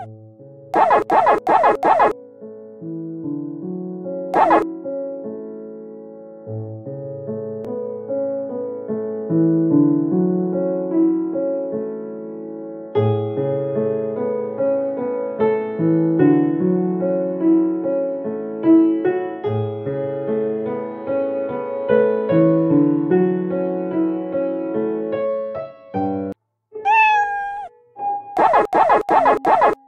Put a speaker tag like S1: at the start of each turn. S1: Ha
S2: ha